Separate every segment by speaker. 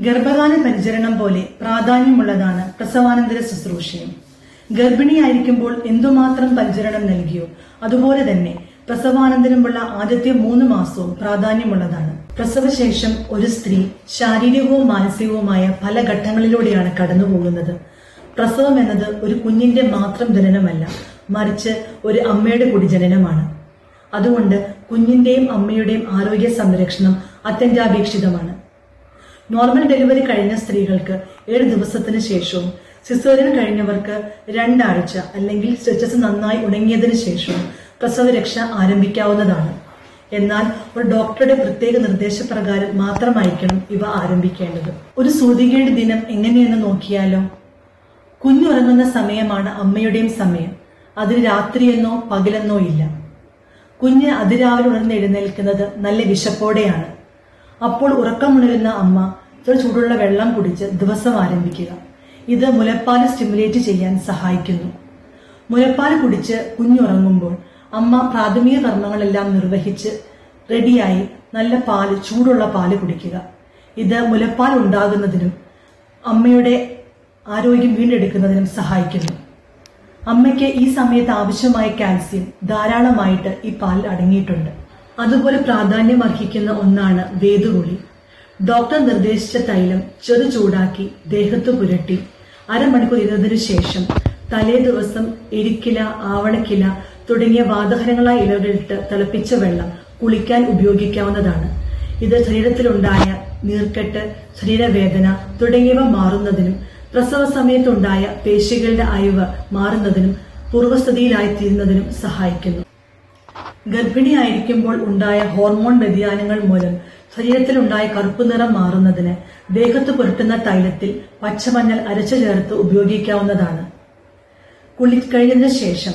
Speaker 1: ഗർഭകാല പരിചരണം പോലെ പ്രാധാന്യമുള്ളതാണ് പ്രസവാനന്തര ശുശ്രൂഷയും. ഗർഭിണിയായിരിക്കുമ്പോൾ എന്തുമാത്രം പരിചരണം നൽകിയോ അതുപോലെ തന്നെ പ്രസവാനന്തരമുള്ള ആദ്യത്തെ മൂന്ന് മാസവും പ്രാധാന്യമുള്ളതാണ്. പ്രസവശേഷം ഒരു സ്ത്രീ ശാരീരികവും മാനസികവുമായ പല ഘട്ടങ്ങളിലൂടെയാണ് കടന്നുപോകുന്നത്. പ്രസവം എന്നത് ഒരു കുഞ്ഞിന്റെ മാത്രം ജനനമല്ല മറിച്ച് ഒരു അമ്മയുടെ കൂടി ജനനമാണ്. അതുകൊണ്ട് കുഞ്ഞിന്റെയും അമ്മയുടെയും ആരോഗ്യ സംരക്ഷണം അത്യന്താപേക്ഷിതമാണ്. നോർമൽ ഡെലിവറി കഴിഞ്ഞ സ്ത്രീകൾക്ക് ഏഴ് ദിവസത്തിന് ശേഷവും സിസേറിയൻ കഴിഞ്ഞവർക്ക് രണ്ടാഴ്ച അല്ലെങ്കിൽ സ്ട്രെച്ചസ് നന്നായി ഉണങ്ങിയതിനു ശേഷവും പ്രസവരക്ഷ ആരംഭിക്കാവുന്നതാണ്. എന്നാൽ ഒരു ഡോക്ടറുടെ പ്രത്യേക നിർദ്ദേശപ്രകാരം മാത്രമായിരിക്കണം ഇവ ആരംഭിക്കേണ്ടത്. ഒരു സൂതികയുടെ ദിനം എങ്ങനെയെന്ന് നോക്കിയാലോ? കുഞ്ഞുറങ്ങുന്ന സമയമാണ് അമ്മയുടെയും സമയം. അതിന് രാത്രിയെന്നോ പകലെന്നോ ഇല്ല. കുഞ്ഞ് അതിരാവിലെ ഉണർന്ന് എഴുന്നേൽക്കുന്നത് നല്ല വിശപ്പോടെയാണ്. അപ്പോൾ ഉറക്കമുണരുന്ന അമ്മ ചില ചൂടുള്ള വെള്ളം കുടിച്ച് ദിവസം ആരംഭിക്കുക. ഇത് മുലപ്പാൽ സ്റ്റിമുലേറ്റ് ചെയ്യാൻ സഹായിക്കുന്നു. മുലപ്പാൽ കുടിച്ച് കുഞ്ഞുറങ്ങുമ്പോൾ അമ്മ പ്രാഥമിക കർമ്മങ്ങളെല്ലാം നിർവഹിച്ച് റെഡിയായി നല്ല പാൽ ചൂടുള്ള പാൽ കുടിക്കുക. ഇത് മുലപ്പാൽ ഉണ്ടാകുന്നതിനും അമ്മയുടെ ആരോഗ്യം വീണ്ടെടുക്കുന്നതിനും സഹായിക്കുന്നു. അമ്മയ്ക്ക് ഈ സമയത്ത് ആവശ്യമായ കാൽസ്യം ധാരാളമായിട്ട് ഈ പാലിൽ അടങ്ങിയിട്ടുണ്ട്. അതുപോലെ പ്രാധാന്യം അർഹിക്കുന്ന ഒന്നാണ് വേദുകുളി ഡോക്ടർ നിർദ്ദേശിച്ച തൈലം ചെറു ചൂടാക്കി ദേഹത്ത് പുരട്ടി. അരമണിക്കൂർ ഇരുന്നതിനു ശേഷം തലേ ദിവസം എരിക്കില ആവണക്കില തുടങ്ങിയ വാതഹരങ്ങളായ ഇലകളിട്ട് തിളപ്പിച്ച വെള്ളം കുളിക്കാൻ ഉപയോഗിക്കാവുന്നതാണ്. ഇത് ശരീരത്തിലുണ്ടായ നീർക്കെട്ട് ശരീരവേദന തുടങ്ങിയവ മാറുന്നതിനും പ്രസവ സമയത്തുണ്ടായ പേശികളുടെ അയവ് മാറുന്നതിനും പൂർവസ്ഥിതിയിലായിത്തീരുന്നതിനും സഹായിക്കുന്നു. ഗർഭിണിയായിരിക്കുമ്പോൾ ഉണ്ടായ ഹോർമോൺ വ്യതിയാനങ്ങൾ മൂലം ശരീരത്തിലുണ്ടായ കറുപ്പ് നിറം മാറുന്നതിന് ദേഹത്ത് പുരട്ടുന്ന തൈലത്തിൽ പച്ചമഞ്ഞൾ അരച്ചു ചേർത്ത് ഉപയോഗിക്കാവുന്നതാണ്. കുളിക്കഴിഞ്ഞതിന് ശേഷം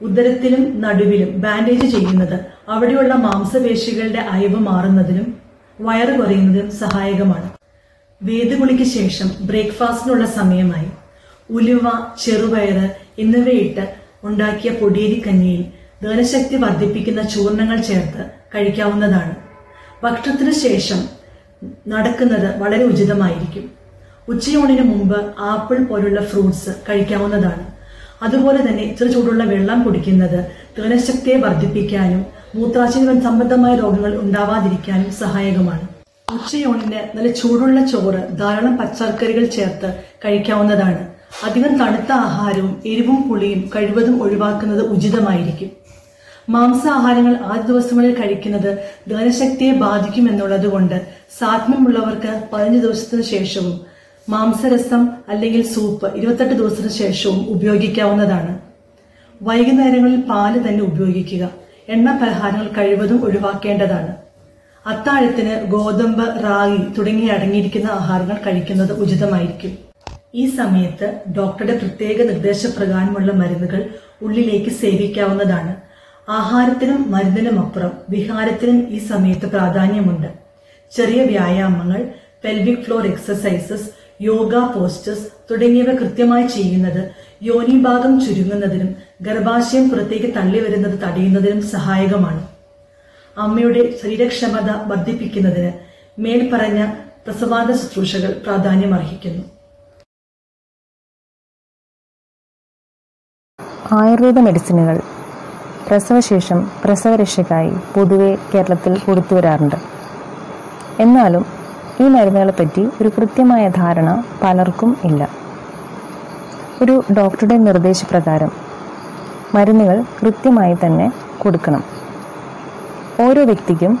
Speaker 1: ഉദരത്തിലും നടുവിലും ബാൻഡേജ് ചെയ്യുന്നത് അവിടെയുള്ള മാംസപേശികളുടെ അയവ് മാറുന്നതിനും വയറ് കുറയുന്നതിനും സഹായകമാണ്. വേദകുളിക്ക് ശേഷം ബ്രേക്ക്ഫാസ്റ്റിനുള്ള സമയമായി ഉലുവ ചെറുപയർ എന്നിവയിട്ട് ഉണ്ടാക്കിയ പൊടിയേരിക്കഞ്ഞിയിൽ ദഹനശക്തി വർദ്ധിപ്പിക്കുന്ന ചൂർണങ്ങൾ ചേർത്ത് കഴിക്കാവുന്നതാണ്. ഭക്ഷണത്തിന് ശേഷം നടക്കുന്നത് വളരെ ഉചിതമായിരിക്കും. ഉച്ചയൂണിന് മുമ്പ് ആപ്പിൾ പോലുള്ള ഫ്രൂട്ട്സ് കഴിക്കാവുന്നതാണ്. അതുപോലെ തന്നെ ഇത്ര ചൂടുള്ള വെള്ളം കുടിക്കുന്നത് ദഹനശക്തിയെ വർദ്ധിപ്പിക്കാനും മൂത്രാശയ സംബന്ധമായ രോഗങ്ങൾ ഉണ്ടാവാതിരിക്കാനും സഹായകമാണ്. ഉച്ചയൂണിന് നല്ല ചൂടുള്ള ചോറ് ധാരാളം പച്ചക്കറികൾ ചേർത്ത് കഴിക്കാവുന്നതാണ്. അധികം തണുത്ത ആഹാരവും എരിവും പുളിയും കഴിവതും ഒഴിവാക്കുന്നത് ഉചിതമായിരിക്കും. മാംസാഹാരങ്ങൾ ആദ്യ ദിവസങ്ങളിൽ കഴിക്കുന്നത് ദഹനശക്തിയെ ബാധിക്കുമെന്നുള്ളത് കൊണ്ട് സാത്മ്യമുള്ളവർക്ക് പതിനഞ്ച് ദിവസത്തിന് ശേഷവും മാംസരസം അല്ലെങ്കിൽ സൂപ്പ് ഇരുപത്തെട്ട് ദിവസത്തിനു ശേഷവും ഉപയോഗിക്കാവുന്നതാണ്. വൈകുന്നേരങ്ങളിൽ പാൽ തന്നെ ഉപയോഗിക്കുക. എണ്ണ പലഹാരങ്ങൾ കഴിവതും ഒഴിവാക്കേണ്ടതാണ്. അത്താഴത്തിന് ഗോതമ്പ് റാഗി തുടങ്ങി അടങ്ങിയിരിക്കുന്ന ആഹാരങ്ങൾ കഴിക്കുന്നത് ഉചിതമായിരിക്കും. ഈ സമയത്ത് ഡോക്ടറുടെ പ്രത്യേക നിർദ്ദേശപ്രകാരമുള്ള മരുന്നുകൾ ഉള്ളിലേക്ക് സേവിക്കാവുന്നതാണ്. ആഹാരത്തിനും മരുന്നിനും അപ്പുറം വിഹാരത്തിനും ഈ സമയത്ത് പ്രാധാന്യമുണ്ട്. ചെറിയ വ്യായാമങ്ങൾ pelvic floor exercises yoga postures തുടങ്ങിയവ കൃത്യമായി ചെയ്യുന്നത് യോനി ഭാഗം ചുരുങ്ങുന്നതിനും ഗർഭാശയം പുറത്തേക്ക് തള്ളി വരുന്നത് തടയുന്നതിനും സഹായകമാണ്. അമ്മയുടെ ശരീരക്ഷമത വർദ്ധിപ്പിക്കുന്നതിന് മേൽപ്പറഞ്ഞ പ്രസവാദ ശുശ്രൂഷകൾ പ്രാധാന്യമർഹിക്കുന്നു.
Speaker 2: ആയുർവേദ മെഡിസിനുകൾ. പ്രസവശേഷം പ്രസവരക്ഷയ്ക്കായി പൊതുവെ കേരളത്തിൽ കൊടുത്തുവരാറുണ്ട്. എന്നാലും ഈ മരുന്നുകളെപ്പറ്റി ഒരു കൃത്യമായ ധാരണ പലർക്കും ഇല്ല. ഒരു ഡോക്ടറുടെ നിർദ്ദേശപ്രകാരം മരുന്നുകൾ കൃത്യമായി തന്നെ കൊടുക്കണം. ഓരോ വ്യക്തിക്കും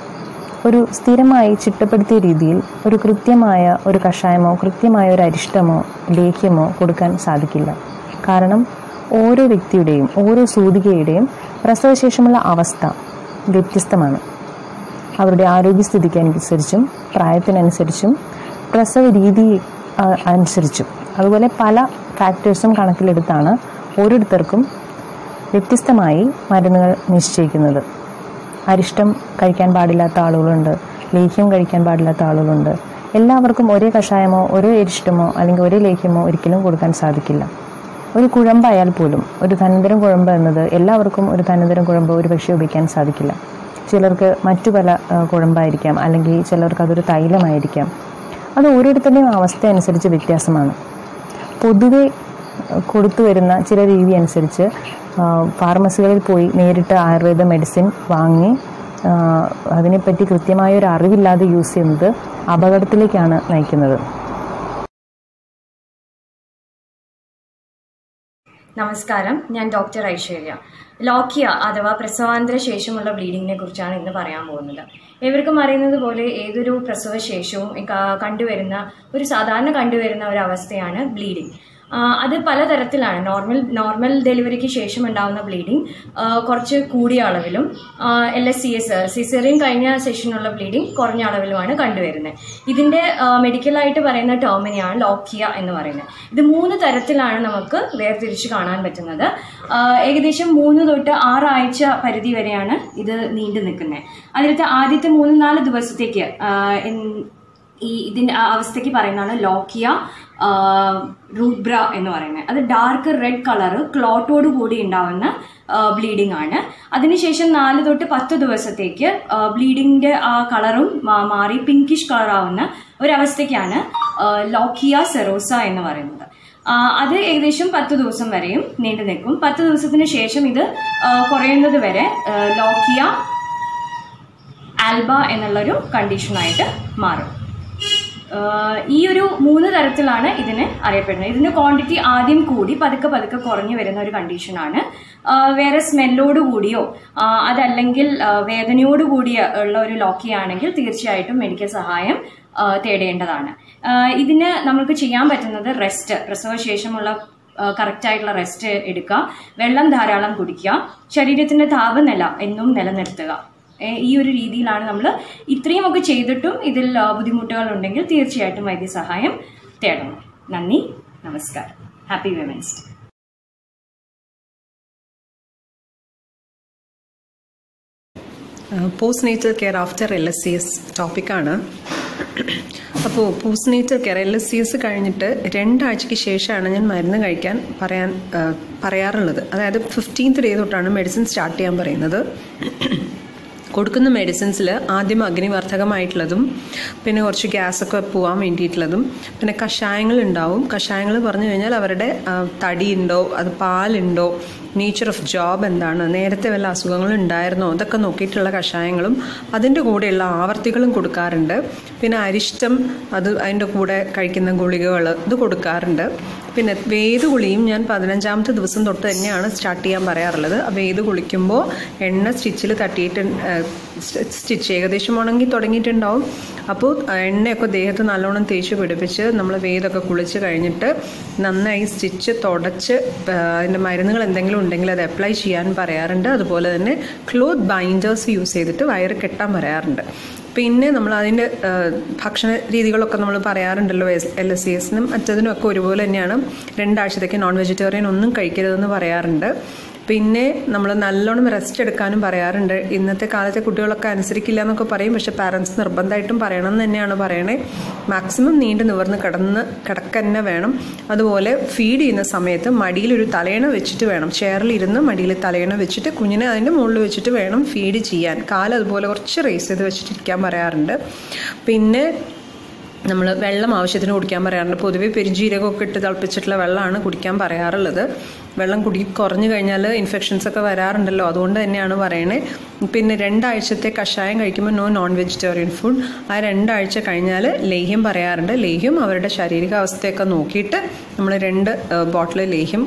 Speaker 2: ഒരു സ്ഥിരമായി ചിട്ടപ്പെടുത്തിയ രീതിയിൽ ഒരു കൃത്യമായ ഒരു കഷായമോ കൃത്യമായ ഒരു അരിഷ്ടമോ ലേഹ്യമോ കൊടുക്കാൻ സാധിക്കില്ല. കാരണം ഓരോ വ്യക്തിയുടെയും ഓരോ സൂതികയുടെയും പ്രസവശേഷമുള്ള അവസ്ഥ വ്യത്യസ്തമാണ്. അവരുടെ ആരോഗ്യസ്ഥിതിക്ക് അനുസരിച്ചും പ്രായത്തിനനുസരിച്ചും പ്രസവ രീതി അനുസരിച്ചും. അതുപോലെ പല ഫാക്ടേഴ്സും കണക്കിലെടുത്താണ് ഓരോരുത്തർക്കും വ്യത്യസ്തമായി മരുന്നുകൾ നിശ്ചയിക്കുന്നത്. അരിഷ്ടം കഴിക്കാൻ പാടില്ലാത്ത ആളുകളുണ്ട് ലേഹ്യം കഴിക്കാൻ പാടില്ലാത്ത ആളുകളുണ്ട്. എല്ലാവർക്കും ഒരേ കഷായമോ ഒരേ അരിഷ്ടമോ അല്ലെങ്കിൽ ഒരേ ലേഹ്യമോ ഒരിക്കലും കൊടുക്കാൻ സാധിക്കില്ല. ഒരു കുഴമ്പായാൽ പോലും ഒരു ധനന്തരം കുഴമ്പ് എന്നത് എല്ലാവർക്കും ഒരു ധനന്തരം കുഴമ്പ് ഒരു പക്ഷേ ഉപയോഗിക്കാൻ സാധിക്കില്ല. ചിലർക്ക് മറ്റു പല കുഴമ്പായിരിക്കാം അല്ലെങ്കിൽ ചിലർക്ക് അതൊരു തൈലമായിരിക്കാം. അത് ഓരോരുത്തരുടെയും അവസ്ഥ അനുസരിച്ച് വ്യത്യാസമാണ്. പൊതുവെ കൊടുത്തു വരുന്ന ചില രീതി അനുസരിച്ച് ഫാർമസികളിൽ പോയി നേരിട്ട് ആയുർവേദ മെഡിസിൻ വാങ്ങി അതിനെപ്പറ്റി കൃത്യമായ ഒരു അറിവില്ലാതെ യൂസ് ചെയ്യുന്നത് അപകടത്തിലേക്കാണ് നയിക്കുന്നത്.
Speaker 3: നമസ്കാരം. ഞാൻ ഡോക്ടർ ഐശ്വര്യ. ലോക്കിയ അഥവാ പ്രസവാന്തര ശേഷമുള്ള ബ്ലീഡിങ്ങിനെ കുറിച്ചാണ് ഇന്ന് പറയാൻ പോകുന്നത്. ഏവർക്കും അറിയുന്നത് പോലെ ഏതൊരു പ്രസവശേഷവും കണ്ടുവരുന്ന ഒരു സാധാരണ കണ്ടുവരുന്ന ഒരു അവസ്ഥയാണ് ബ്ലീഡിങ്. അത് പലതരത്തിലാണ്. നോർമൽ നോർമൽ ഡെലിവറിക്ക് ശേഷം ഉണ്ടാകുന്ന ബ്ലീഡിങ് കുറച്ച് കൂടിയ അളവിലും L S C S caesarean കഴിഞ്ഞ സെഷനുള്ള ബ്ലീഡിങ് കുറഞ്ഞ അളവിലുമാണ് കണ്ടുവരുന്നത്. ഇതിന്റെ മെഡിക്കലായിട്ട് പറയുന്ന ടേമിനെയാണ് ലോക്കിയ എന്ന് പറയുന്നത്. ഇത് മൂന്ന് തരത്തിലാണ് നമുക്ക് വേർതിരിച്ച് കാണാൻ പറ്റുന്നത്. ഏകദേശം മൂന്ന് തൊട്ട് ആറാഴ്ച പരിധി വരെയാണ് ഇത് നീണ്ടു നിൽക്കുന്നത്. അതിലത്തെ ആദ്യത്തെ മൂന്ന് നാല് ദിവസത്തേക്ക് ഈ ഇതിന്റെ അവസ്ഥയ്ക്ക് പറയുന്നതാണ് ലോക്കിയ റൂബ്ര എന്ന് പറയുന്നത്. അത് ഡാർക്ക് റെഡ് കളറ് ക്ലോട്ടോട് കൂടി ഉണ്ടാവുന്ന ബ്ലീഡിംഗ് ആണ്. അതിനുശേഷം നാല് തൊട്ട് പത്ത് ദിവസത്തേക്ക് ബ്ലീഡിങ്ങിന്റെ ആ കളറും മാറി പിങ്കിഷ് കളർ ആവുന്ന ഒരവസ്ഥയ്ക്കാണ് ലോക്കിയ സെറോസ എന്ന് പറയുന്നത്. അത് ഏകദേശം പത്ത് ദിവസം വരെയും നീണ്ടു നിൽക്കും. പത്ത് ദിവസത്തിന് ശേഷം ഇത് കുറയുന്നത് വരെ ലോക്കിയ ആൽബ എന്നുള്ളൊരു കണ്ടീഷനായിട്ട് മാറും. ഈ ഒരു മൂന്ന് തരത്തിലാണ് ഇതിന് അറിയപ്പെടുന്നത്. ഇതിന്റെ ക്വാണ്ടിറ്റി ആദ്യം കൂടി പതുക്കെ പതുക്കെ കുറഞ്ഞു വരുന്ന ഒരു കണ്ടീഷനാണ് വേറെ സ്മെല്ലോട് കൂടിയോ അതല്ലെങ്കിൽ വേദനയോട് കൂടിയ ഉള്ള ഒരു ലോക്കിയാണെങ്കിൽ തീർച്ചയായിട്ടും മെഡിക്കൽ സഹായം തേടേണ്ടതാണ്. ഇതിന് നമുക്ക് ചെയ്യാൻ പറ്റുന്നത് റെസ്റ്റ് പ്രസവശേഷമുള്ള കറക്റ്റ് ആയിട്ടുള്ള റെസ്റ്റ് എടുക്കുക വെള്ളം ധാരാളം കുടിക്കുക ശരീരത്തിന്റെ താപനില എന്നും നിലനിർത്തുക. ഈ ഒരു രീതിയിലാണ് നമ്മൾ ഇത്രയുമൊക്കെ ചെയ്തിട്ടും ഇതിൽ ബുദ്ധിമുട്ടുകളുണ്ടെങ്കിൽ തീർച്ചയായിട്ടും വൈദ്യസഹായം തേടണം. നന്ദി നമസ്കാരം. Happy women's day
Speaker 4: post care after L S C S ടോപ്പിക്കാണ് അപ്പോൾ post care L S C S കഴിഞ്ഞിട്ട് രണ്ടാഴ്ചയ്ക്ക് ശേഷമാണ് ഞാൻ മരുന്ന് കഴിക്കാൻ പറയാൻ പറയാറുള്ളത്. അതായത് ഫിഫ്റ്റീൻത്ത് ഡേ തൊട്ടാണ് മെഡിസിൻ സ്റ്റാർട്ട് ചെയ്യാൻ പറയുന്നത്. കൊടുക്കുന്ന മെഡിസിൻസിൽ ആദ്യം അഗ്നിവർദ്ധകമായിട്ടുള്ളതും പിന്നെ കുറച്ച് ഗ്യാസൊക്കെ പോകാൻ വേണ്ടിയിട്ടുള്ളതും പിന്നെ കഷായങ്ങൾ ഉണ്ടാവും. കഷായങ്ങൾ പറഞ്ഞു കഴിഞ്ഞാൽ അവരുടെ തടി ഉണ്ടോ അത് പാലുണ്ടോ നേച്ചർ ഓഫ് ജോബ് എന്താണ് നേരത്തെ വല്ല അസുഖങ്ങൾ ഉണ്ടായിരുന്നോ അതൊക്കെ നോക്കിയിട്ടുള്ള കഷായങ്ങളും അതിന്റെ കൂടെയുള്ള ആവർത്തികളും കൊടുക്കാറുണ്ട്. പിന്നെ അരിഷ്ടം അത് അതിന്റെ കൂടെ കഴിക്കുന്ന ഗുളികകൾ ഇത് കൊടുക്കാറുണ്ട്. പിന്നെ വേത് കുളിയും ഞാൻ പതിനഞ്ചാമത്തെ ദിവസം തൊട്ട് തന്നെയാണ് സ്റ്റാർട്ട് ചെയ്യാൻ പറയാറുള്ളത്. അപ്പോൾ വേത് കുളിക്കുമ്പോൾ എണ്ണ സ്റ്റിച്ചിൽ തട്ടിയിട്ട് സ്റ്റിച്ച് ഏകദേശം ഉണങ്ങി തുടങ്ങിയിട്ടുണ്ടാവും. അപ്പോൾ എണ്ണയൊക്കെ ദേഹത്ത് നല്ലോണം തേച്ച് പിടിപ്പിച്ച് നമ്മൾ വേദമൊക്കെ കുളിച്ച് കഴിഞ്ഞിട്ട് നന്നായി സ്റ്റിച്ച് തുടച്ച് അതിന്റെ മരുന്നുകൾ എന്തെങ്കിലും ഉണ്ടെങ്കിൽ അത് അപ്ലൈ ചെയ്യാൻ പറയാറുണ്ട്. അതുപോലെ തന്നെ ക്ലോത്ത് ബൈൻഡേഴ്സ് യൂസ് ചെയ്തിട്ട് വയറ് കെട്ടാൻ പറയാറുണ്ട്. പിന്നെ നമ്മൾ അതിന്റെ ഭക്ഷണ രീതികളൊക്കെ നമ്മൾ പറയാറുണ്ടല്ലോ എൽ എസ് സി എസിനും മറ്റതിനും ഒക്കെ ഒരുപോലെ തന്നെയാണ്. രണ്ടാഴ്ചത്തേക്ക് നോൺ വെജിറ്റേറിയൻ ഒന്നും കഴിക്കരുതെന്ന് പറയാറുണ്ട്. പിന്നെ നമ്മൾ നല്ലോണം റെസ്റ്റ് എടുക്കാനും പറയാറുണ്ട്. ഇന്നത്തെ കാലത്തെ കുട്ടികളൊക്കെ അനുസരിക്കില്ല എന്നൊക്കെ പറയും. പക്ഷെ പാരൻസ് നിർബന്ധമായിട്ടും പറയണം എന്ന് തന്നെയാണ് പറയണേ. മാക്സിമം നീണ്ടു നിവർന്ന് കിടന്ന് കിടക്കന്നെ വേണം. അതുപോലെ ഫീഡ് ചെയ്യുന്ന സമയത്ത് മടിയിൽ ഒരു തലയണ വെച്ചിട്ട് വേണം. ചെയറിലിരുന്ന് മടിയിൽ തലയണ വെച്ചിട്ട് കുഞ്ഞിനെ അതിന്റെ മുകളിൽ വെച്ചിട്ട് വേണം ഫീഡ് ചെയ്യാൻ. കാൽ അതുപോലെ കുറച്ച് റേസ് ചെയ്ത് വെച്ചിട്ടിരിക്കാൻ പറയാറുണ്ട്. പിന്നെ നമ്മൾ വെള്ളം ആവശ്യത്തിന് കുടിക്കാൻ പറയാറുണ്ട്. പൊതുവേ പെരുംജീരകമൊക്കെ ഇട്ട് തിളപ്പിച്ചിട്ടുള്ള വെള്ളമാണ് കുടിക്കാൻ പറയാറുള്ളത്. വെള്ളം കുടി കുറഞ്ഞു കഴിഞ്ഞാൽ ഇൻഫെക്ഷൻസ് ഒക്കെ വരാറുണ്ടല്ലോ. അതുകൊണ്ട് തന്നെയാണ് പറയണേ. പിന്നെ രണ്ടാഴ്ചത്തെ കഷായം കഴിക്കുമ്പോൾ നോ നോൺ വെജിറ്റേറിയൻ ഫുഡ് ആ രണ്ടാഴ്ച കഴിഞ്ഞാൽ ലേഹ്യം പറയാറുണ്ട്. ലേഹ്യം അവരുടെ ശാരീരികാവസ്ഥയൊക്കെ നോക്കിയിട്ട് നമ്മൾ രണ്ട് ബോട്ടിൽ ലേഹ്യം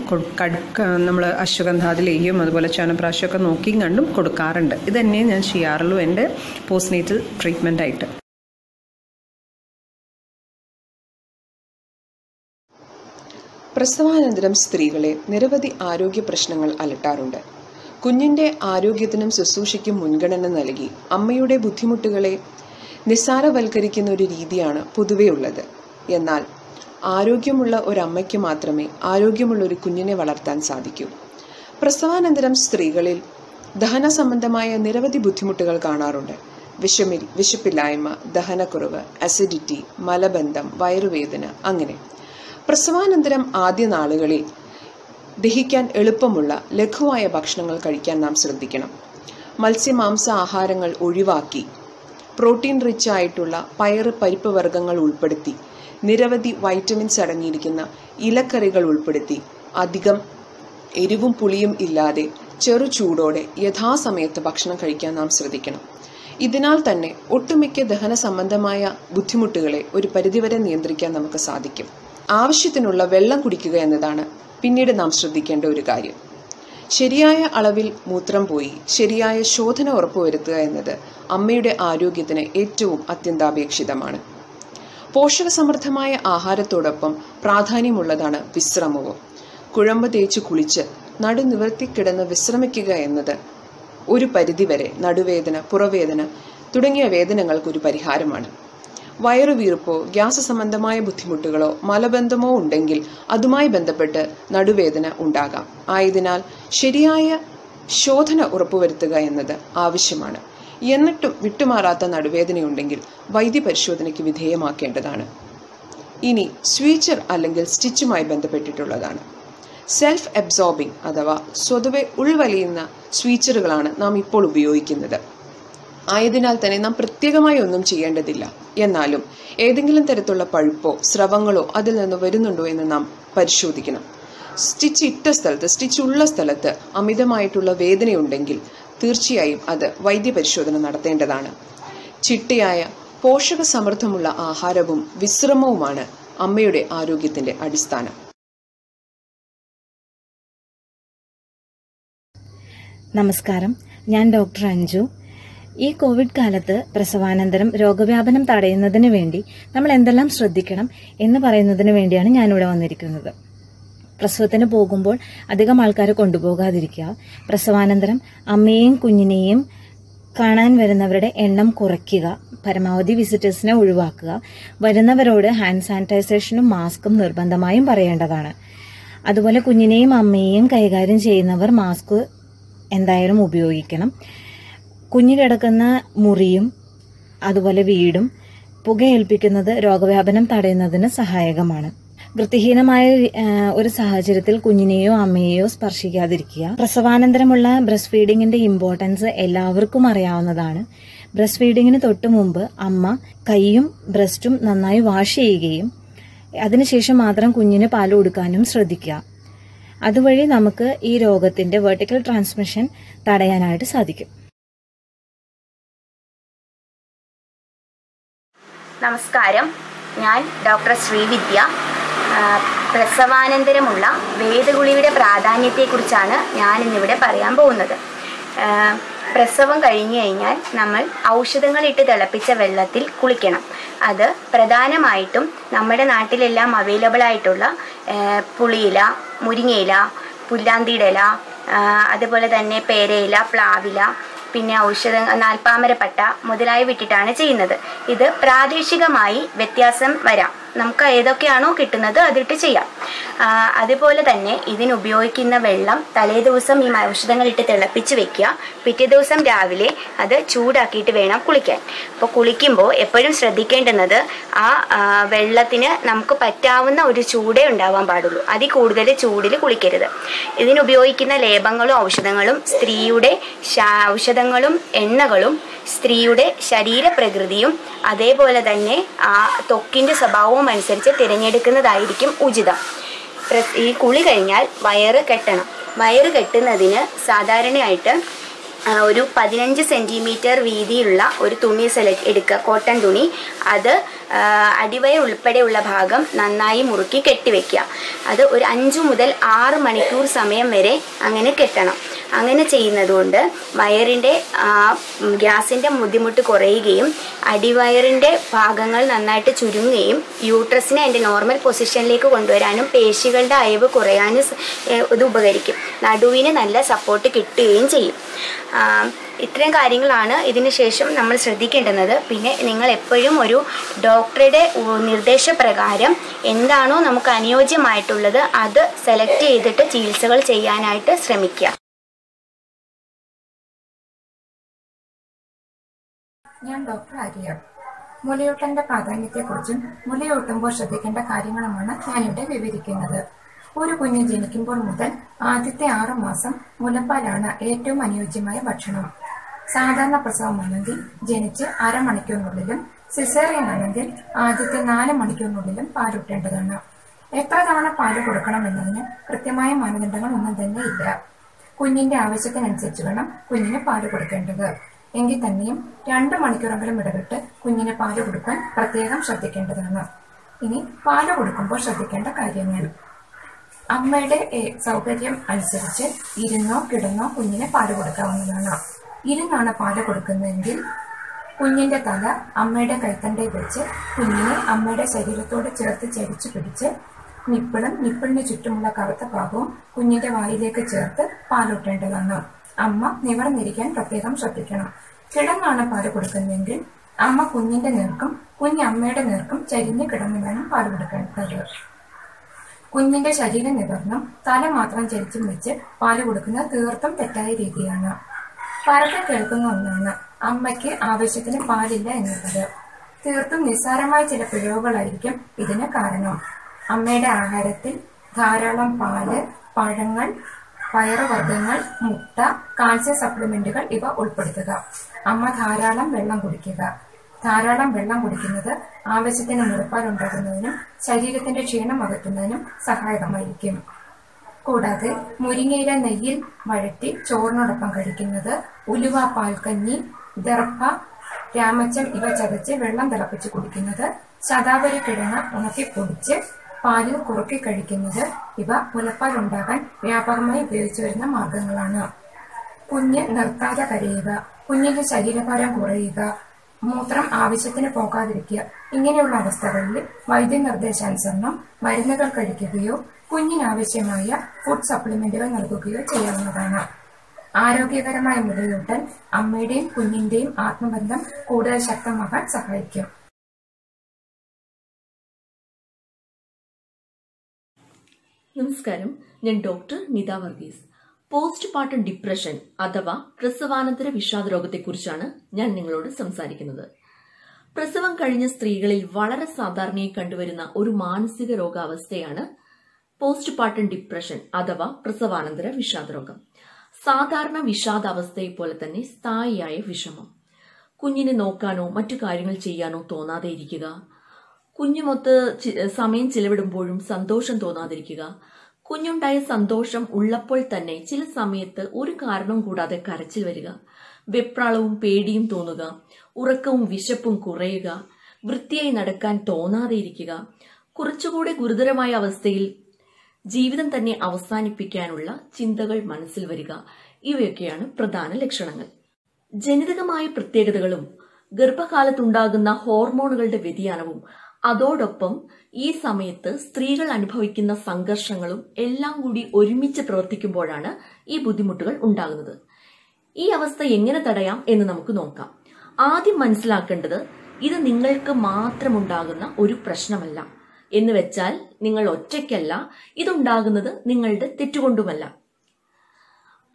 Speaker 4: നമ്മൾ അശ്വഗന്ധാതി ലേഹ്യം അതുപോലെ ചനപ്രാശമൊക്കെ നോക്കിയും കണ്ടും കൊടുക്കാറുണ്ട്. ഇതന്നെ ഞാൻ ചെയ്യാറുള്ളൂ എന്റെ പോസ്റ്റ്നേറ്റൽ ട്രീറ്റ്മെന്റ്
Speaker 5: പ്രസവാനന്തരം സ്ത്രീകളെ നിരവധി ആരോഗ്യ പ്രശ്നങ്ങൾ അലട്ടാറുണ്ട്. കുഞ്ഞിന്റെ ആരോഗ്യത്തിനും ശുശ്രൂഷയ്ക്കും മുൻഗണന നൽകി അമ്മയുടെ ബുദ്ധിമുട്ടുകളെ നിസ്സാരവൽക്കരിക്കുന്ന ഒരു രീതിയാണ് പൊതുവെ ഉള്ളത്. എന്നാൽ ആരോഗ്യമുള്ള ഒരമ്മയ്ക്ക് മാത്രമേ ആരോഗ്യമുള്ള ഒരു കുഞ്ഞിനെ വളർത്താൻ സാധിക്കൂ. പ്രസവാനന്തരം സ്ത്രീകളിൽ ദഹന സംബന്ധമായ നിരവധി ബുദ്ധിമുട്ടുകൾ കാണാറുണ്ട്. വിഷമിൽ വിശപ്പില്ലായ്മ ദഹനക്കുറവ് അസിഡിറ്റി മലബന്ധം വയറുവേദന അങ്ങനെ. പ്രസവാനന്തരം ആദ്യ നാളുകളിൽ ദഹിക്കാൻ എളുപ്പമുള്ള ലഘുവായ ഭക്ഷണങ്ങൾ കഴിക്കാൻ നാം ശ്രദ്ധിക്കണം. മത്സ്യമാംസ ആഹാരങ്ങൾ ഒഴിവാക്കി പ്രോട്ടീൻ റിച്ച് ആയിട്ടുള്ള പയറ് പരിപ്പ് വർഗങ്ങൾ ഉൾപ്പെടുത്തി നിരവധി വൈറ്റമിൻസ് അടങ്ങിയിരിക്കുന്ന ഇലക്കറികൾ ഉൾപ്പെടുത്തി അധികം എരിവും പുളിയും ഇല്ലാതെ ചെറു ചൂടോടെ യഥാസമയത്ത് ഭക്ഷണം കഴിക്കാൻ നാം ശ്രദ്ധിക്കണം. ഇതിനാൽ തന്നെ ഒട്ടുമിക്ക ദഹന സംബന്ധമായ ബുദ്ധിമുട്ടുകളെ ഒരു പരിധിവരെ നിയന്ത്രിക്കാൻ നമുക്ക് സാധിക്കും. ആവശ്യത്തിനുള്ള വെള്ളം കുടിക്കുക എന്നതാണ് പിന്നീട് നാം ശ്രദ്ധിക്കേണ്ട ഒരു കാര്യം. ശരിയായ അളവിൽ മൂത്രം പോയി ശരിയായ ശോധന ഉറപ്പുവരുത്തുക എന്നത് അമ്മയുടെ ആരോഗ്യത്തിന് ഏറ്റവും അത്യന്താപേക്ഷിതമാണ്. പോഷകസമൃദ്ധമായ ആഹാരത്തോടൊപ്പം പ്രാധാന്യമുള്ളതാണ് വിശ്രമവും. കുഴമ്പ് തേച്ച് കുളിച്ച് നടു നിവർത്തി കിടന്ന് വിശ്രമിക്കുക എന്നത് ഒരു പരിധിവരെ നടുവേദന പുറവേദന തുടങ്ങിയ വേദനകൾക്ക് ഒരു പരിഹാരമാണ്. വയറുവീർപ്പോ ഗ്യാസ് സംബന്ധമായ ബുദ്ധിമുട്ടുകളോ മലബന്ധമോ ഉണ്ടെങ്കിൽ അതുമായി ബന്ധപ്പെട്ട് നടുവേദന ഉണ്ടാകാം. ആയതിനാൽ ശരിയായ ശോധന ഉറപ്പുവരുത്തുക എന്നത് ആവശ്യമാണ്. എന്നിട്ടും വിട്ടുമാറാത്ത നടുവേദനയുണ്ടെങ്കിൽ വൈദ്യപരിശോധനയ്ക്ക് വിധേയമാക്കേണ്ടതാണ്. ഇനി സ്വീച്ചർ അല്ലെങ്കിൽ സ്റ്റിച്ചുമായി ബന്ധപ്പെട്ടിട്ടുള്ളതാണ്. സെൽഫ് അബ്സോർബിംഗ് അഥവാ സ്വതവേ ഉൾവലിയുന്ന സ്വീച്ചറുകളാണ് നാം ഇപ്പോൾ ഉപയോഗിക്കുന്നത്. ആയതിനാൽ തന്നെ നാം പ്രത്യേകമായി ഒന്നും ചെയ്യേണ്ടതില്ല. എന്നാലും ഏതെങ്കിലും തരത്തിലുള്ള പഴുപ്പോ സ്രവങ്ങളോ അതിൽ നിന്ന് വരുന്നുണ്ടോ എന്ന് നാം പരിശോധിക്കണം. സ്റ്റിച്ച് ഇട്ട സ്ഥലത്ത് സ്റ്റിച്ച് ഉള്ള സ്ഥലത്ത് അമിതമായിട്ടുള്ള വേദനയുണ്ടെങ്കിൽ തീർച്ചയായും അത് വൈദ്യപരിശോധന നടത്തേണ്ടതാണ്. ചിട്ടയായ പോഷക സമൃദ്ധമുള്ള ആഹാരവും വിശ്രമവുമാണ് അമ്മയുടെ ആരോഗ്യത്തിന്റെ അടിസ്ഥാനം.
Speaker 6: നമസ്കാരം. ഞാൻ ഡോക്ടർ അഞ്ജു. ഈ കോവിഡ് കാലത്ത് പ്രസവാനന്തരം രോഗവ്യാപനം തടയുന്നതിന് വേണ്ടി നമ്മൾ എന്തെല്ലാം ശ്രദ്ധിക്കണം എന്ന് പറയുന്നതിന് വേണ്ടിയാണ് ഞാനിവിടെ വന്നിരിക്കുന്നത്. പ്രസവത്തിന് പോകുമ്പോൾ അധികം ആൾക്കാരെ കൊണ്ടുപോകാതിരിക്കുക. പ്രസവാനന്തരം അമ്മയെയും കുഞ്ഞിനെയും കാണാൻ വരുന്നവരുടെ എണ്ണം കുറയ്ക്കുക. പരമാവധി വിസിറ്റേഴ്സിനെ ഒഴിവാക്കുക. വരുന്നവരോട് ഹാൻഡ് സാനിറ്റൈസേഷനും മാസ്കും നിർബന്ധമായും പറയേണ്ടതാണ്. അതുപോലെ കുഞ്ഞിനെയും അമ്മയെയും കൈകാര്യം ചെയ്യുന്നവർ മാസ്ക് എന്തായാലും ഉപയോഗിക്കണം. കുഞ്ഞു കിടക്കുന്ന മുറിയും അതുപോലെ വീടും പുകയേൽപ്പിക്കുന്നത് രോഗവ്യാപനം തടയുന്നതിന് സഹായകമാണ്. വൃത്തിഹീനമായ ഒരു സാഹചര്യത്തിൽ കുഞ്ഞിനെയോ അമ്മയെയോ സ്പർശിക്കാതിരിക്കുക. പ്രസവാനന്തരമുള്ള ബ്രസ്റ്റ് ഫീഡിങ്ങിന്റെ ഇമ്പോർട്ടൻസ് എല്ലാവർക്കും അറിയാവുന്നതാണ്. ബ്രസ്റ്റ് ഫീഡിങ്ങിന് തൊട്ട് മുമ്പ് അമ്മ കൈയും ബ്രസ്റ്റും നന്നായി വാഷ് ചെയ്യുകയും അതിനുശേഷം മാത്രം കുഞ്ഞിന് പാൽ കൊടുക്കാനും ശ്രദ്ധിക്കുക. അതുവഴി നമുക്ക് ഈ രോഗത്തിന്റെ വെർട്ടിക്കൽ ട്രാൻസ്മിഷൻ തടയാനായിട്ട് സാധിക്കും.
Speaker 7: നമസ്കാരം. ഞാൻ ഡോക്ടർ ശ്രീവിദ്യ പ്രസവാനന്തരമുള്ള വേദഗുളിയുടെ പ്രാധാന്യത്തെക്കുറിച്ചാണ് ഞാൻ ഇന്നിവിടെ പറയാൻ പോകുന്നത്. പ്രസവം കഴിഞ്ഞു കഴിഞ്ഞാൽ നമ്മൾ ഔഷധങ്ങൾ ഇട്ട് തിളപ്പിച്ച വെള്ളത്തിൽ കുളിക്കണം. അത് പ്രധാനമായിട്ടും നമ്മുടെ നാട്ടിലെല്ലാം അവൈലബിൾ ആയിട്ടുള്ള പുളിയില മുരിങ്ങയില പുല്ലാന്തിയുടെ ഇല അതുപോലെ തന്നെ പേരയില പ്ലാവില പിന്നെ ഔഷധ നാൽപ്പാമരപ്പട്ട മുതലായി വിട്ടിട്ടാണ് ചെയ്യുന്നത്. ഇത് പ്രാദേശികമായി വ്യത്യാസം വരാം. നമുക്ക് ഏതൊക്കെയാണോ കിട്ടുന്നത് അതിട്ട് ചെയ്യാം. അതുപോലെ തന്നെ ഇതിന് ഉപയോഗിക്കുന്ന വെള്ളം തലേ ദിവസം ഈ ഔഷധങ്ങളിട്ട് തിളപ്പിച്ച് വെക്കുക. പിറ്റേ ദിവസം രാവിലെ അത് ചൂടാക്കിയിട്ട് വേണം കുളിക്കാൻ. അപ്പോൾ കുളിക്കുമ്പോൾ എപ്പോഴും ശ്രദ്ധിക്കേണ്ടുന്നത് ആ വെള്ളത്തിന് നമുക്ക് പറ്റാവുന്ന ഒരു ചൂടേ ഉണ്ടാവാൻ പാടുള്ളൂ. അതിൽ കൂടുതൽ ചൂടിൽ കുളിക്കരുത്. ഇതിനുപയോഗിക്കുന്ന ലേപങ്ങളും ഔഷധങ്ങളും സ്ത്രീയുടെ ഔഷധങ്ങളും എണ്ണകളും സ്ത്രീയുടെ ശരീരപ്രകൃതിയും അതേപോലെ തന്നെ ആ ത്വക്കിന്റെ സ്വഭാവവും അനുസരിച്ച് തിരഞ്ഞെടുക്കുന്നതായിരിക്കും ഉചിതം. ഈ കുളി കഴിഞ്ഞാൽ വയറ് കെട്ടണം. വയറ് കെട്ടുന്നതിന് സാധാരണയായിട്ട് ഒരു പതിനഞ്ച് സെന്റിമീറ്റർ വീതിയുള്ള ഒരു തുണി സെലക്ട് എടുക്കുക. കോട്ടൺ തുണി. അത് അടിവയർ ഉൾപ്പെടെയുള്ള ഭാഗം നന്നായി മുറുക്കി കെട്ടിവെക്കുക അത് ഒരു അഞ്ചു മുതൽ ആറ് മണിക്കൂർ സമയം വരെ അങ്ങനെ കെട്ടണം. അങ്ങനെ ചെയ്യുന്നതുകൊണ്ട് വയറിന്റെ ഗ്യാസിന്റെ ബുദ്ധിമുട്ട് കുറയുകയും അടിവയറിന്റെ ഭാഗങ്ങൾ നന്നായിട്ട് ചുരുങ്ങുകയും യൂട്രസിനെ അതിന്റെ നോർമൽ പൊസിഷനിലേക്ക് കൊണ്ടുവരാനും പേശികളുടെ അയവ് കുറയാനും ഇത് ഉപകരിക്കും. നടുവിന് നല്ല സപ്പോർട്ട് കിട്ടുകയും ചെയ്യും. ഇത്രയും കാര്യങ്ങളാണ് ഇതിന് ശേഷം നമ്മൾ ശ്രദ്ധിക്കേണ്ടുന്നത്. പിന്നെ നിങ്ങൾ എപ്പോഴും ഒരു ഡോക്ടറുടെ നിർദ്ദേശപ്രകാരം എന്താണോ നമുക്ക് അനുയോജ്യമായിട്ടുള്ളത് അത് സെലക്ട് ചെയ്തിട്ട് ചികിത്സകൾ ചെയ്യാനായിട്ട് ശ്രമിക്കുക.
Speaker 8: ഞാൻ ഡോക്ടർ ആര്യ. മുലയൂട്ടന്റെ പ്രാധാന്യത്തെക്കുറിച്ചും മുലയൂട്ടുമ്പോൾ ശ്രദ്ധിക്കേണ്ട കാര്യങ്ങളുമാണ് ഞാനിവിടെ വിവരിക്കുന്നത്. ഒരു കുഞ്ഞ് ജനിക്കുമ്പോൾ മുതൽ ആദ്യത്തെ ആറ് മാസം മുലപ്പാലാണ് ഏറ്റവും അനുയോജ്യമായ ഭക്ഷണം. സാധാരണ പ്രസവമാണെങ്കിൽ ജനിച്ച് അരമണിക്കൂറിനുള്ളിലും സിസേറിയൻ ആണെങ്കിൽ ആദ്യത്തെ നാല് മണിക്കൂറിനുള്ളിലും പാലൂട്ടേണ്ടതാണ് എത്ര തവണ പാൽ കൊടുക്കണം എന്നതിന് കൃത്യമായ മാനദണ്ഡങ്ങൾ ഒന്നും തന്നെ ഇല്ല. കുഞ്ഞിന്റെ ആവശ്യത്തിനനുസരിച്ച് വേണം കുഞ്ഞിന് പാൽ കൊടുക്കേണ്ടത്. എങ്കിൽ തന്നെയും രണ്ട് മണിക്കൂറെങ്കിലും ഇടവിട്ട് കുഞ്ഞിന് പാൽ കൊടുക്കാൻ പ്രത്യേകം ശ്രദ്ധിക്കേണ്ടതാണ്. ഇനി പാൽ കൊടുക്കുമ്പോൾ ശ്രദ്ധിക്കേണ്ട കാര്യങ്ങൾ. അമ്മയുടെ സൗകര്യം അനുസരിച്ച് ഇരുന്നോ കിടന്നോ കുഞ്ഞിന് പാൽ കൊടുക്കാവുന്നതാണ്. ഇരുന്നാണ് പാൽ കൊടുക്കുന്നതെങ്കിൽ കുഞ്ഞിന്റെ തല അമ്മയുടെ കൈത്തണ്ടയിൽ വെച്ച് കുഞ്ഞിനെ അമ്മയുടെ ശരീരത്തോട് ചേർത്ത് ചരിച്ചു പിടിച്ച് നിപ്പിളും നിപ്പിളിന് ചുറ്റുമുള്ള കറുത്ത ഭാഗവും കുഞ്ഞിന്റെ വായിലേക്ക് ചേർത്ത് പാലൂട്ടേണ്ടതാണ്. അമ്മ നിവർന്നിരിക്കാൻ പ്രത്യേകം ശ്രദ്ധിക്കണം. കിടന്നാണ് പാൽ കൊടുക്കുന്നതെങ്കിൽ അമ്മ കുഞ്ഞിന്റെ നേർക്കും കുഞ്ഞ് അമ്മയുടെ നേർക്കും ചരിഞ്ഞ് കിടന്നു വേണം പാൽ കൊടുക്കേണ്ടത് കുഞ്ഞിന്റെ ശരീരം നിവർന്നും തല മാത്രം ചരിച്ചും വെച്ച് പാൽ കൊടുക്കുന്നത് തീർത്തും തെറ്റായ രീതിയാണ്. പരക്കെ കേൾക്കുന്ന ഒന്നാണ്. അമ്മയ്ക്ക് ആവശ്യത്തിന് പാലില്ല എന്നുള്ളത്. തീർത്തും നിസ്സാരമായ ചില പിഴവുകളായിരിക്കും ഇതിന് കാരണം. അമ്മയുടെ ആഹാരത്തിൽ ധാരാളം പാൽ പഴങ്ങൾ പയറുവർഗങ്ങൾ മുട്ട കാൽസ്യ സപ്ലിമെന്റുകൾ ഇവ ഉൾപ്പെടുത്തുക. അമ്മ ധാരാളം വെള്ളം കുടിക്കുക. ധാരാളം വെള്ളം കുടിക്കുന്നത് ആവശ്യത്തിന് മുലപ്പാൽ ഉണ്ടാകുന്നതിനും ശരീരത്തിന്റെ ക്ഷീണം അകറ്റുന്നതിനും സഹായകമായിരിക്കും. കൂടാതെ മുരിങ്ങയില നെയ്യിൽ വഴറ്റി ചോറിനോടൊപ്പം കഴിക്കുന്നത് ഉലുവ പാൽക്കഞ്ഞി ദർഭ രാമച്ചം ഇവ ചതച്ച് വെള്ളം തിളപ്പിച്ച് കുടിക്കുന്നത് ശതാവരി കിഴങ്ങ് ഉണക്കി പൊടിച്ച് പാലിൽ കുറുക്കി കഴിക്കുന്നത് ഇവ മുലപ്പാൽ ഉണ്ടാകാൻ വ്യാപകമായി ഉപയോഗിച്ചു വരുന്ന മാർഗങ്ങളാണ് കുഞ്ഞ് നിർത്താതെ കരയുക കുഞ്ഞിന്റെ ശരീരഭാരം കുറയുക മൂത്രം ആവശ്യത്തിന് പോകാതിരിക്കുക. ഇങ്ങനെയുള്ള അവസ്ഥകളിൽ വൈദ്യനിർദ്ദേശാനുസരണം മരുന്നുകൾ കഴിക്കുകയോ കുഞ്ഞിനാവശ്യമായ ഫുഡ് സപ്ലിമെന്റുകൾ നൽകുകയോ ചെയ്യാവുന്നതാണ്. ആരോഗ്യകരമായ മുലയൂട്ടൽ അമ്മയുടെയും കുഞ്ഞിന്റെയും ആത്മബന്ധം കൂടുതൽ ശക്തമാക്കാൻ സഹായിക്കും.
Speaker 9: നമസ്കാരം. ഞാൻ doctor Nita Varghese. Postpartum depression അഥവാ പ്രസവാനന്തര വിഷാദ രോഗത്തെക്കുറിച്ചാണ് ഞാൻ നിങ്ങളോട് സംസാരിക്കുന്നത്. പ്രസവം കഴിഞ്ഞ സ്ത്രീകളിൽ വളരെ സാധാരണയായി കണ്ടുവരുന്ന ഒരു മാനസിക രോഗാവസ്ഥയാണ് പോസ്റ്റ് പാർട്ടം ഡിപ്രഷൻ അഥവാ പ്രസവാനന്തര വിഷാദരോഗം. സാധാരണ വിഷാദാവസ്ഥയെ പോലെ തന്നെ സ്ഥായിയായ വിഷമം. കുഞ്ഞിനെ നോക്കാനോ മറ്റു കാര്യങ്ങൾ ചെയ്യാനോ തോന്നാതെ ഇരിക്കുക കുഞ്ഞുമൊത്ത് സമയം ചിലവിടുമ്പോഴും സന്തോഷം തോന്നാതിരിക്കുക. കുഞ്ഞുണ്ടായ സന്തോഷം ഉള്ളപ്പോൾ തന്നെ ചില സമയത്ത് ഒരു കാരണം കൂടാതെ കരച്ചിൽ വരിക വെപ്രാളവും പേടിയും തോന്നുക ഉറക്കവും വിശപ്പും കുറയുക വൃത്തിയായി നടക്കാൻ തോന്നാതെ ഇരിക്കുക കുറച്ചുകൂടി ഗുരുതരമായ അവസ്ഥയിൽ ജീവിതം തന്നെ അവസാനിപ്പിക്കാനുള്ള ചിന്തകൾ മനസ്സിൽ വരിക ഇവയൊക്കെയാണ് പ്രധാന ലക്ഷണങ്ങൾ. ജനിതകമായ പ്രത്യേകതകളും ഗർഭകാലത്തുണ്ടാകുന്ന ഹോർമോണുകളുടെ വ്യതിയാനവും അതോടൊപ്പം ഈ സമയത്ത് സ്ത്രീകൾ അനുഭവിക്കുന്ന സംഘർഷങ്ങളും എല്ലാം കൂടി ഒരുമിച്ച് പ്രവർത്തിക്കുമ്പോഴാണ് ഈ ബുദ്ധിമുട്ടുകൾ ഉണ്ടാകുന്നത്. ഈ അവസ്ഥ എങ്ങനെ തടയാം എന്ന് നമുക്ക് നോക്കാം. ആദ്യം മനസ്സിലാക്കേണ്ടത് ഇത് നിങ്ങൾക്ക് മാത്രമുണ്ടാകുന്ന ഒരു പ്രശ്നമല്ല. എന്ന് വെച്ചാൽ നിങ്ങൾ ഒറ്റയ്ക്കല്ല ഇതുണ്ടാകുന്നത് നിങ്ങളുടെ തെറ്റുകൊണ്ടുമല്ല.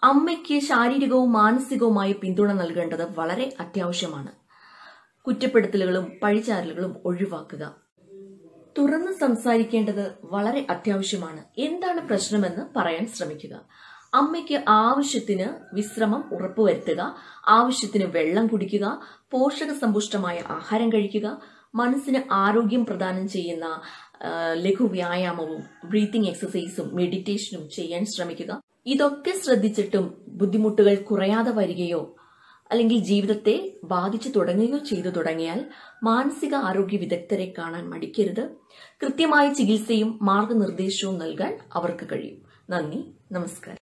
Speaker 9: അമ്മയ്ക്ക് ശാരീരികവും മാനസികവുമായ പിന്തുണ നൽകേണ്ടത് വളരെ അത്യാവശ്യമാണ്. കുറ്റപ്പെടുത്തലുകളും പഴിചാരലുകളും ഒഴിവാക്കുക. തുറന്ന് സംസാരിക്കേണ്ടത് വളരെ അത്യാവശ്യമാണ്. എന്താണ് പ്രശ്നമെന്ന് പറയാൻ ശ്രമിക്കുക. അമ്മയ്ക്ക് ആവശ്യത്തിന് വിശ്രമം ഉറപ്പുവരുത്തുക ആവശ്യത്തിന് വെള്ളം കുടിക്കുക പോഷക സമ്പുഷ്ടമായ ആഹാരം കഴിക്കുക മനസ്സിന് ആരോഗ്യം പ്രദാനം ചെയ്യുന്ന ലഘു വ്യായാമവും ബ്രീത്തിങ് എക്സസൈസും മെഡിറ്റേഷനും ചെയ്യാൻ ശ്രമിക്കുക. ഇതൊക്കെ ശ്രദ്ധിച്ചിട്ടും ബുദ്ധിമുട്ടുകൾ കുറയാതെ വരികയോ അല്ലെങ്കിൽ ജീവിതത്തെ ബാധിച്ചു തുടങ്ങുകയോ ചെയ്തു തുടങ്ങിയാൽ മാനസിക ആരോഗ്യ വിദഗ്ധരെ കാണാൻ മടിക്കരുത്. കൃത്യമായ ചികിത്സയും മാർഗനിർദ്ദേശവും നൽകാൻ അവർക്ക് കഴിയും. നന്ദി. നമസ്കാരം.